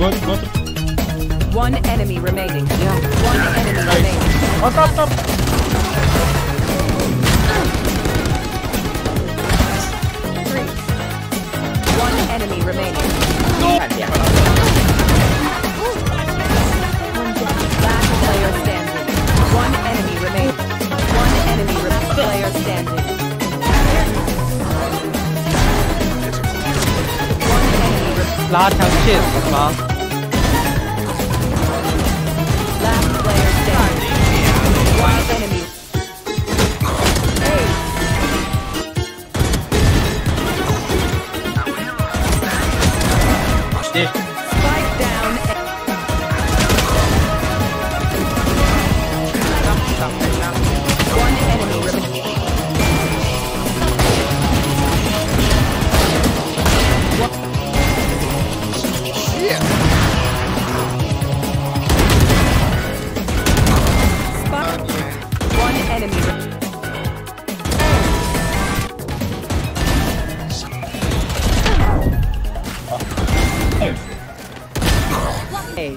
Go, go. One enemy remaining. One enemy remaining. On top, top. Three. One enemy remaining. Last player standing. One enemy remaining. One enemy re- player standing. One enemy re- Spike down. A.